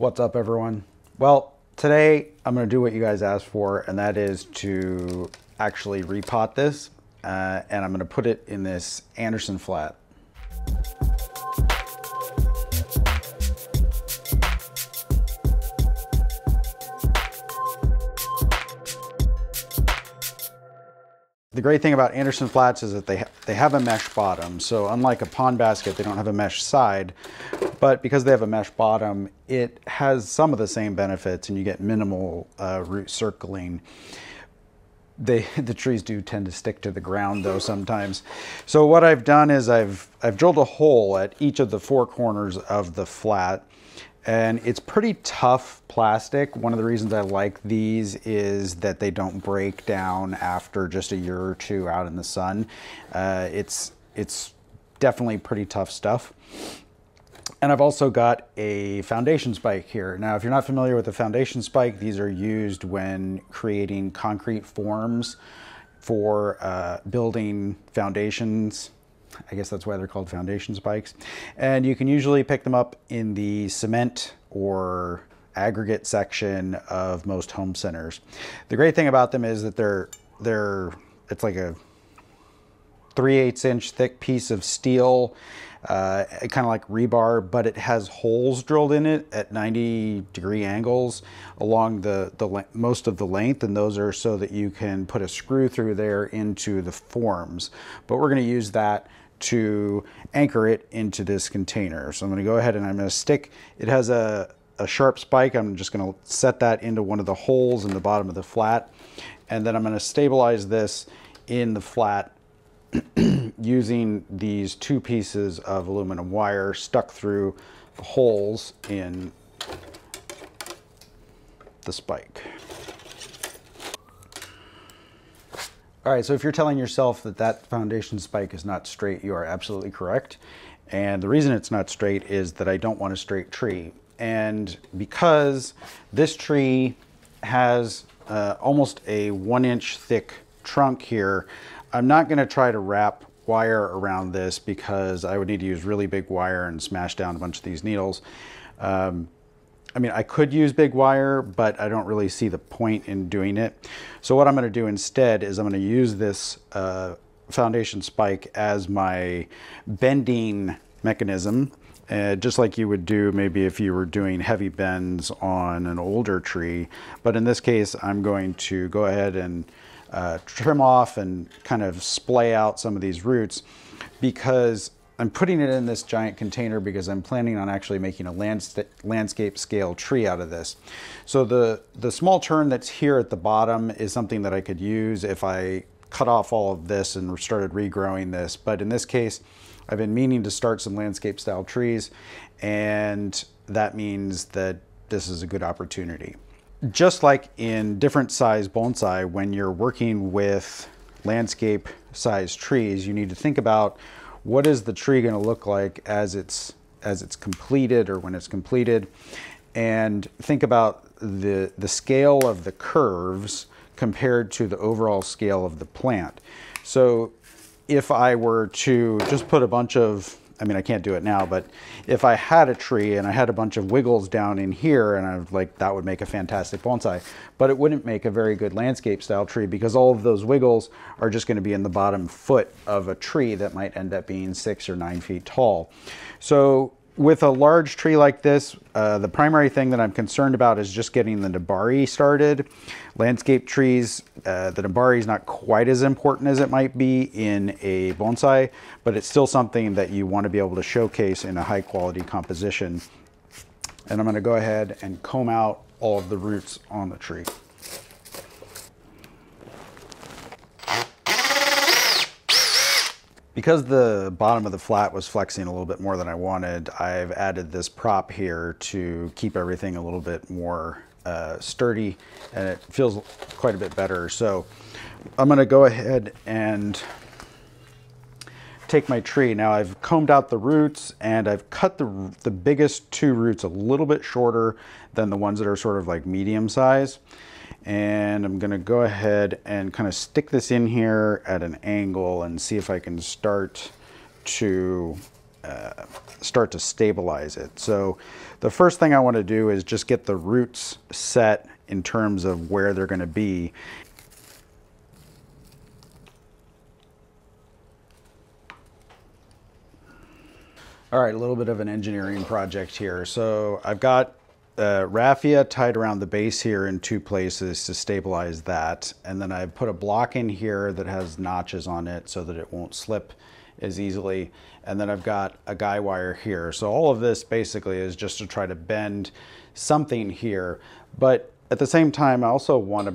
What's up everyone? Well, today I'm going to do what you guys asked for and that is to actually repot this uh, and I'm going to put it in this Anderson flat. The great thing about Anderson flats is that they, ha they have a mesh bottom. So unlike a pond basket, they don't have a mesh side. But because they have a mesh bottom, it has some of the same benefits and you get minimal uh, root circling. They, the trees do tend to stick to the ground though sometimes. So what I've done is I've, I've drilled a hole at each of the four corners of the flat and it's pretty tough plastic. One of the reasons I like these is that they don't break down after just a year or two out in the sun. Uh, it's, it's definitely pretty tough stuff. And I've also got a foundation spike here. Now, if you're not familiar with the foundation spike, these are used when creating concrete forms for uh, building foundations I guess that's why they're called foundation spikes. And you can usually pick them up in the cement or aggregate section of most home centers. The great thing about them is that they're, they're it's like a 3 8 inch thick piece of steel, uh, kind of like rebar, but it has holes drilled in it at 90 degree angles along the, the most of the length, and those are so that you can put a screw through there into the forms. But we're going to use that to anchor it into this container. So I'm going to go ahead and I'm going to stick, it has a, a sharp spike. I'm just going to set that into one of the holes in the bottom of the flat. And then I'm going to stabilize this in the flat using these two pieces of aluminum wire stuck through the holes in the spike. All right, so if you're telling yourself that that foundation spike is not straight, you are absolutely correct. And the reason it's not straight is that I don't want a straight tree. And because this tree has uh, almost a one inch thick trunk here, I'm not gonna try to wrap wire around this because I would need to use really big wire and smash down a bunch of these needles. Um, I mean, I could use big wire, but I don't really see the point in doing it. So what I'm gonna do instead is I'm gonna use this uh, foundation spike as my bending mechanism, uh, just like you would do maybe if you were doing heavy bends on an older tree. But in this case, I'm going to go ahead and uh, trim off and kind of splay out some of these roots because I'm putting it in this giant container because I'm planning on actually making a landscape scale tree out of this. So the, the small turn that's here at the bottom is something that I could use if I cut off all of this and started regrowing this. But in this case, I've been meaning to start some landscape style trees and that means that this is a good opportunity. Just like in different size bonsai, when you're working with landscape size trees, you need to think about what is the tree going to look like as it's as it's completed or when it's completed. And think about the the scale of the curves compared to the overall scale of the plant. So if I were to just put a bunch of I mean, I can't do it now, but if I had a tree and I had a bunch of wiggles down in here and I was like, that would make a fantastic bonsai, but it wouldn't make a very good landscape style tree because all of those wiggles are just gonna be in the bottom foot of a tree that might end up being six or nine feet tall. So with a large tree like this, uh, the primary thing that I'm concerned about is just getting the Nebari started. Landscape trees, uh, the Nebari is not quite as important as it might be in a bonsai, but it's still something that you want to be able to showcase in a high quality composition. And I'm going to go ahead and comb out all of the roots on the tree. Because the bottom of the flat was flexing a little bit more than I wanted, I've added this prop here to keep everything a little bit more uh, sturdy and it feels quite a bit better. So I'm gonna go ahead and take my tree. Now I've combed out the roots and I've cut the, the biggest two roots a little bit shorter than the ones that are sort of like medium size and I'm gonna go ahead and kind of stick this in here at an angle and see if I can start to uh, start to stabilize it. So the first thing I want to do is just get the roots set in terms of where they're going to be. All right, a little bit of an engineering project here. So I've got uh, raffia tied around the base here in two places to stabilize that. And then I put a block in here that has notches on it so that it won't slip as easily. And then I've got a guy wire here. So all of this basically is just to try to bend something here. But at the same time, I also want to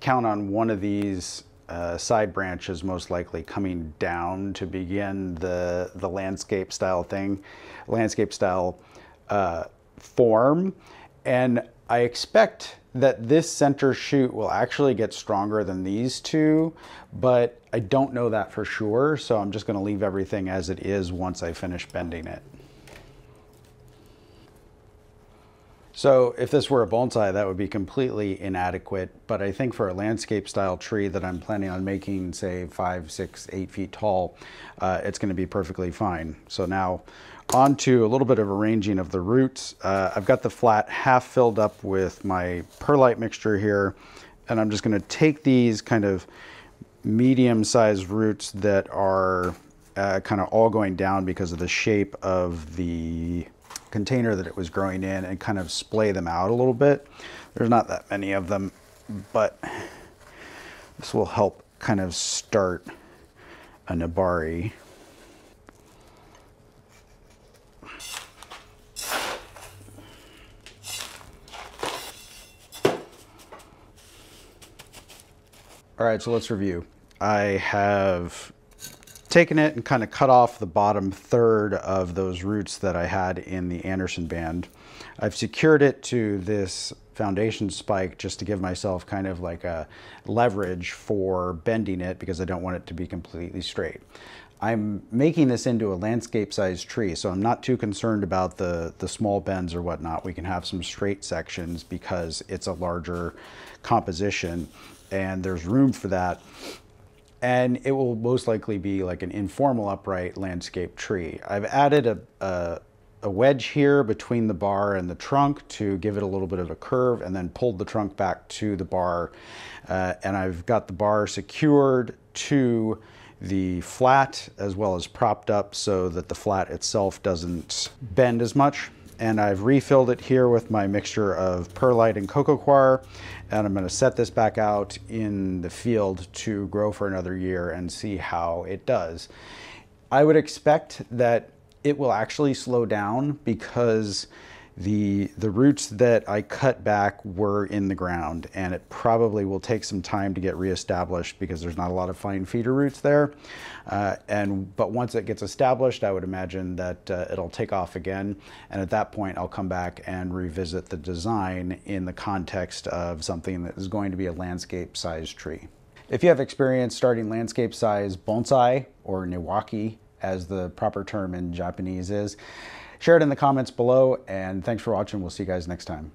count on one of these uh, side branches most likely coming down to begin the, the landscape style thing, landscape style uh, form. And I expect that this center shoot will actually get stronger than these two, but I don't know that for sure. So I'm just gonna leave everything as it is once I finish bending it. So if this were a bonsai, that would be completely inadequate. But I think for a landscape style tree that I'm planning on making, say five, six, eight feet tall, uh, it's gonna be perfectly fine. So now onto a little bit of arranging of the roots. Uh, I've got the flat half filled up with my perlite mixture here. And I'm just gonna take these kind of medium sized roots that are uh, kind of all going down because of the shape of the container that it was growing in and kind of splay them out a little bit. There's not that many of them, but this will help kind of start a Nebari. All right, so let's review. I have taken it and kind of cut off the bottom third of those roots that I had in the Anderson band. I've secured it to this foundation spike just to give myself kind of like a leverage for bending it because I don't want it to be completely straight. I'm making this into a landscape sized tree, so I'm not too concerned about the, the small bends or whatnot. We can have some straight sections because it's a larger composition and there's room for that and it will most likely be like an informal upright landscape tree. I've added a, a, a, wedge here between the bar and the trunk to give it a little bit of a curve and then pulled the trunk back to the bar. Uh, and I've got the bar secured to the flat as well as propped up so that the flat itself doesn't bend as much and I've refilled it here with my mixture of perlite and coco coir and I'm going to set this back out in the field to grow for another year and see how it does. I would expect that it will actually slow down because the, the roots that I cut back were in the ground and it probably will take some time to get reestablished because there's not a lot of fine feeder roots there. Uh, and But once it gets established, I would imagine that uh, it'll take off again. And at that point, I'll come back and revisit the design in the context of something that is going to be a landscape sized tree. If you have experience starting landscape size bonsai or niwaki, as the proper term in Japanese is, Share it in the comments below, and thanks for watching. We'll see you guys next time.